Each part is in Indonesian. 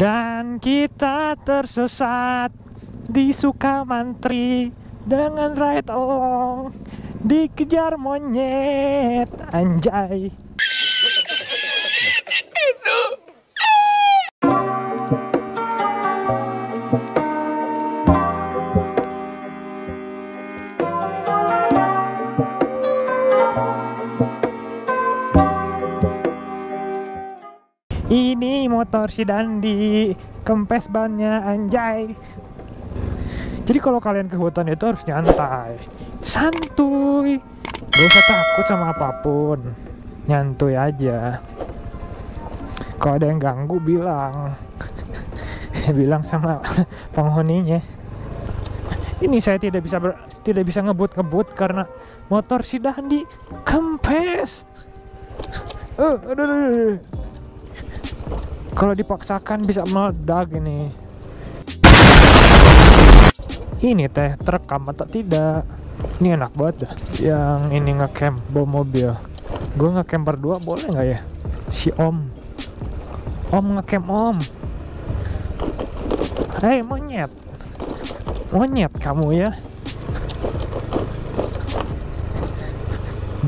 Dan kita tersesat di Sukamantri dengan ride along dikejar monyet anjay. Motor si Dandi kempes bannya anjay. Jadi kalau kalian ke hutan itu harus nyantai, santuy, gak usah takut sama apa pun, nyantuy aja. Kalau ada yang ganggu bilang, bilang sama penghuninya. Ini saya tidak bisa ber- tidak bisa ngebut-ngebut karena motor si Dandi kempes. Aduh, aduh, aduh, aduh. Kalau dipaksakan bisa meledak ini. Ini teh terekam atau tidak? Ini enak banget dah. Yang ini ngecamp bawa mobil. Gue ngecamp berdua boleh nggak ya? Si Om. Om ngecamp Om. Hei monyet. Monyet kamu ya.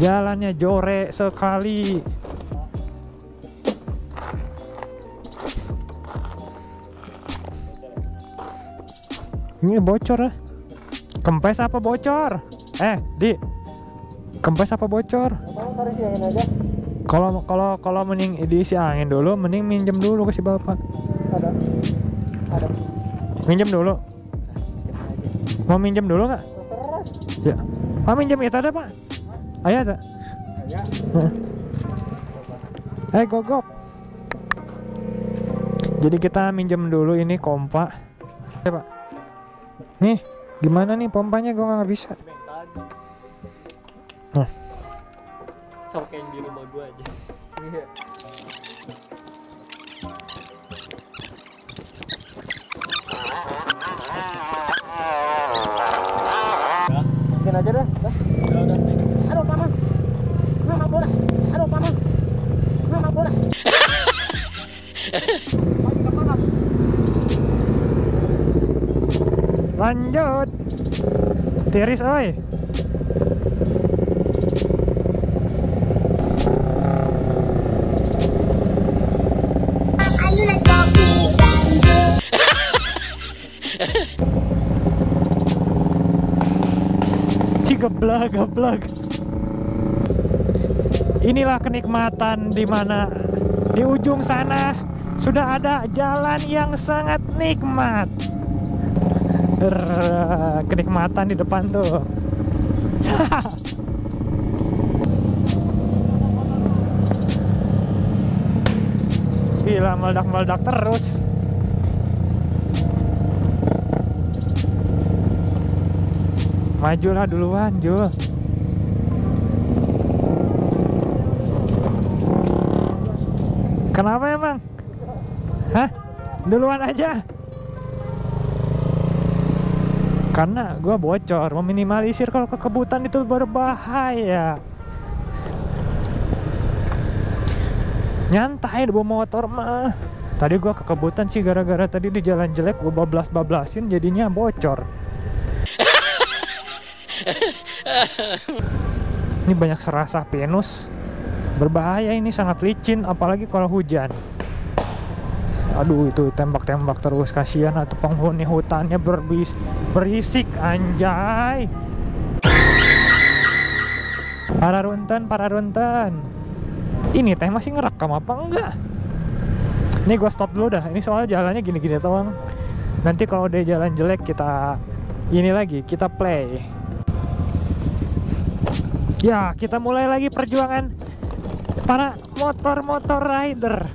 Jalannya jore sekali. Ini bocor ya. Kempes apa bocor? Eh, Di. Kempes apa bocor? Kalau kalau kalau mending diisi angin dulu, mending minjem dulu ke si bapak. Ada. Ada. Minjem dulu. Mau minjem dulu nggak? Ya. Pak minjem itu ada pak? Ayo ada. Ya. Eh gogok. Jadi kita minjem dulu ini kompa. Ya pak. Nih, gimana nih pompanya? Gue nggak bisa. Nah. Sama kayak di rumah gua aja. Iya. Mungkin aja dah. dah. Udah, udah. Aduh panas. Mama bola. Aduh panas. Mama bola. Lanjut. Tiris oi. Geblak geblak. Inilah kenikmatan di mana di ujung sana sudah ada jalan yang sangat nikmat. Er, kenikmatan di depan tuh. Gila meledak-meledak terus. Majulah duluan, Jul. Kenapa emang? Hah? Duluan aja. Karena gua bocor, meminimalisir kalau kekebutan itu berbahaya. Nyantai bawa motor mah. Tadi gua kekebutan sih gara-gara tadi di jalan jelek gua bablas-bablasin jadinya bocor. Ini banyak serasa pinus. Berbahaya ini sangat licin apalagi kalau hujan. Aduh itu tembak-tembak terus kasihan atau penghuni hutannya berbis berisik anjay. Para runten, para runten. Ini teh masih ngerekam apa enggak? Ini gua stop dulu dah. Ini soalnya jalannya gini-gini doang. Nanti kalau udah jalan jelek kita ini lagi, kita play. Ya, kita mulai lagi perjuangan para motor-motor rider.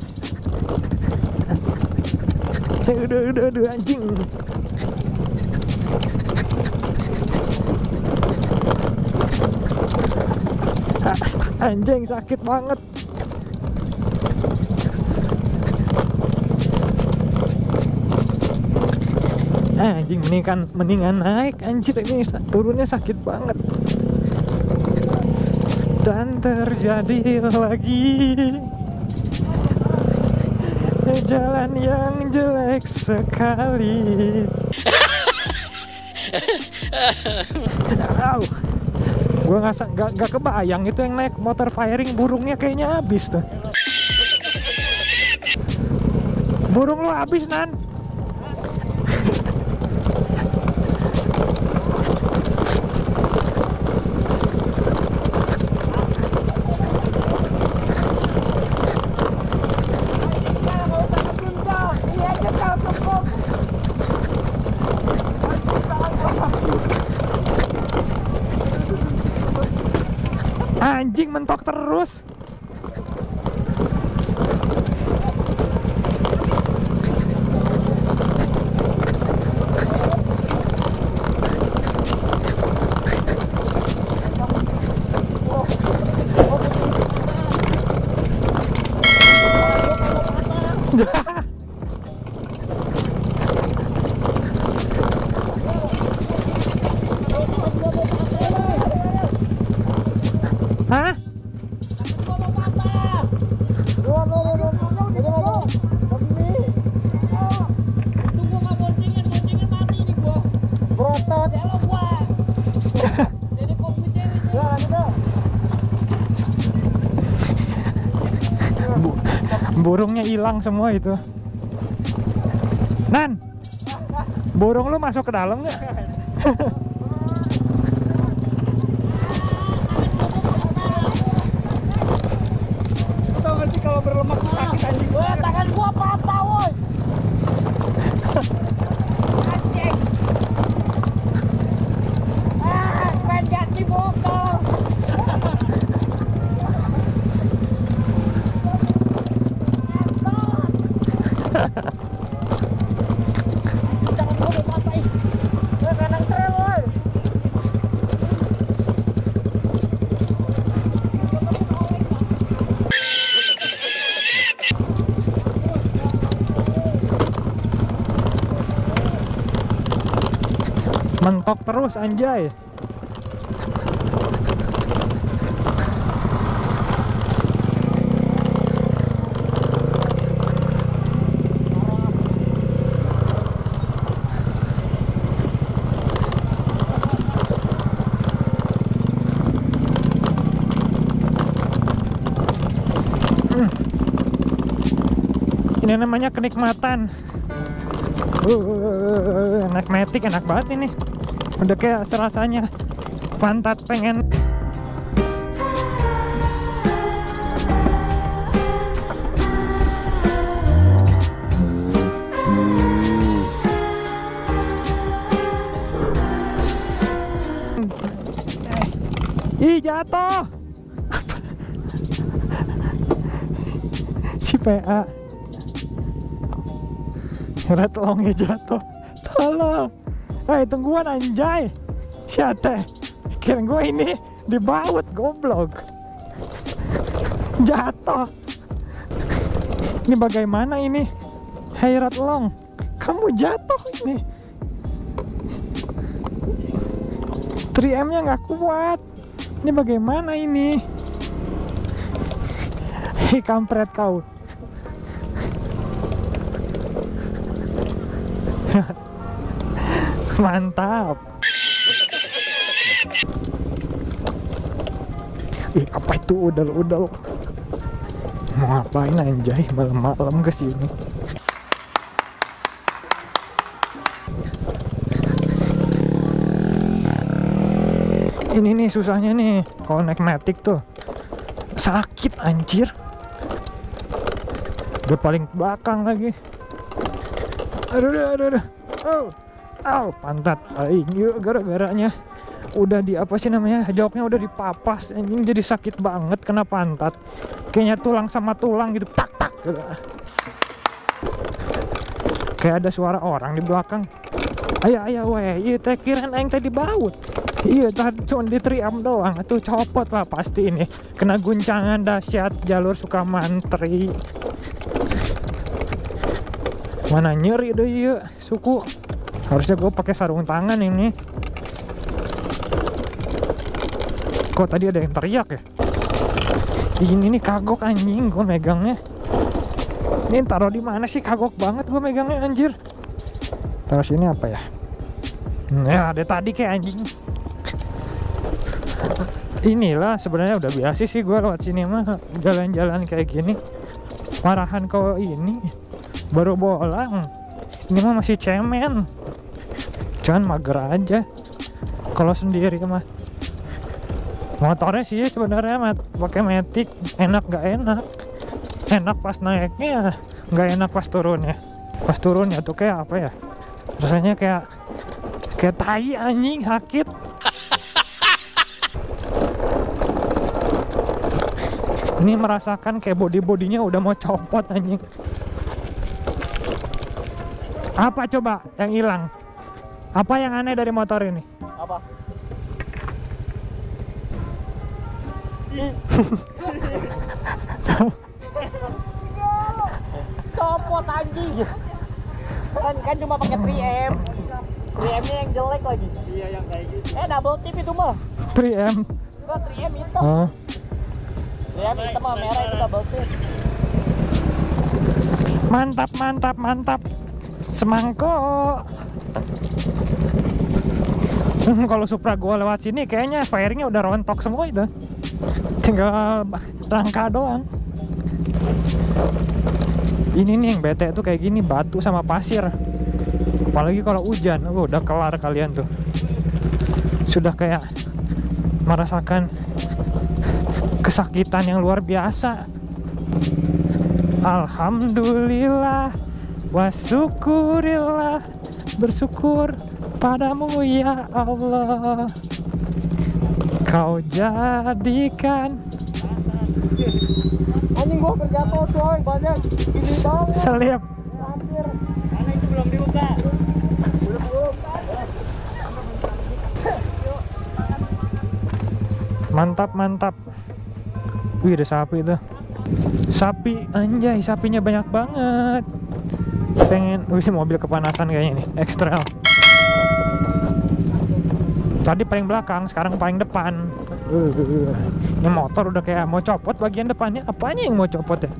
Eh, udah, udah, udah, anjing. Ah, Anjing sakit banget. Anjing mendingan mendingan naik anjir ini turunnya sakit banget. Dan terjadi lagi jalan yang jelek sekali. Au. Gue nggak nggak nggak kebayang itu yang naik motor firing burungnya kayaknya habis tuh. Burung lu habis nan. Anjing mentok terus. Hah? Berotot. Bu- burungnya hilang semua itu. Nan, burung lu masuk ke dalam nggak? Tau gak sih kalau berlemak tuh sakit anjing? Wah, tangan gua patah, woi. Anjing. Ah, penjat di botol. Tangan gua udah patah, ih. Woi, kadang trel, woi. Mentok terus anjay. Hmm. Ini namanya kenikmatan. Uh, enak metik enak banget ini. Udah kayak serasanya pantat pengen. Ih jatuh. Si PA Red longnya jatuh. Tolong Hei tungguan anjay. Siate. Kira gue ini dibaut goblok. Jatuh. Ini bagaimana ini? Hei Red Long Kamu jatuh ini. 3M nya nggak kuat. Ini bagaimana ini? Hei kampret kau Mantap. Ih, apa itu udal-udal? Mau ngapain anjay malam-malam ke sini? Ini nih susahnya nih kalau matic tuh. Sakit anjir. Udah paling belakang lagi. Aduh, aduh, aduh. Oh. Au, pantat. Aing yuk gara-garanya. Udah di apa sih namanya? Jawabnya udah dipapas anjing. Jadi sakit banget kena pantat. Kayaknya tulang sama tulang gitu tak tak gitu. kayak ada suara orang di belakang. Ayah ayah weh. Iya teh kirain aing tadi baut iya tadi cuma di triam doang. Tuh copot lah pasti ini. Kena guncangan dahsyat jalur Sukamantri mana nyeri deh iya suku harusnya gue pakai sarung tangan ini kok tadi ada yang teriak ya ini nih kagok anjing gue megangnya Ini taruh di mana sih? Kagok banget gue megangnya anjir. Taruh sini apa ya? Ya ada tadi kayak anjing. Inilah sebenarnya udah biasa sih gue lewat sini mah jalan-jalan kayak gini. Marahan kau ini baru bolang. Ini mah masih cemen. Jangan mager aja. Kalau sendiri mah. Motornya sih sebenarnya mat- pakai metik enak gak enak. Enak pas naiknya nggak enak pas turunnya. Pas turunnya tuh kayak apa ya? Rasanya kayak kayak tai anjing sakit. Ini merasakan kayak body bodinya udah mau copot anjing apa coba yang hilang apa yang aneh dari motor ini Apa? Copot anjing. Kan kan cuma pakai 3M. 3M-nya yang jelek lagi. Iya yang kayak gitu. Eh double tip itu mah. 3M Enggak 3M hitam. oh 3M hitam sama merah itu double tip. mantap mantap mantap semangko Hmm, kalau Supra gua lewat sini kayaknya fairingnya udah rontok semua itu. Tinggal rangka doang. Ini nih yang bete tuh kayak gini batu sama pasir. Apalagi kalau hujan uh, udah kelar kalian tuh. Sudah kayak merasakan kesakitan yang luar biasa. Alhamdulillah wa syukurillah bersyukur padamu ya Allah kau jadikan Anjing gua berjatuh coy banyak. Gini banget. selip Hampir. Karena itu belum dibuka. Belum belum. mantap mantap wih ada sapi tuh sapi anjay sapinya banyak banget pengen ini mobil kepanasan kayaknya nih ekstral tadi paling belakang sekarang paling depan. Uh, ini motor udah kayak mau copot bagian depannya. Apanya yang mau copot ya